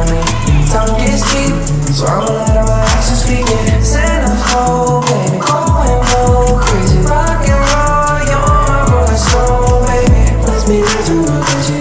on me. Tongue gets cheap, so I'ma let all my actions speak it. Centerfold, baby, go crazy. Rock and roll, you're my rolling Stone, baby. Let's be through the digits.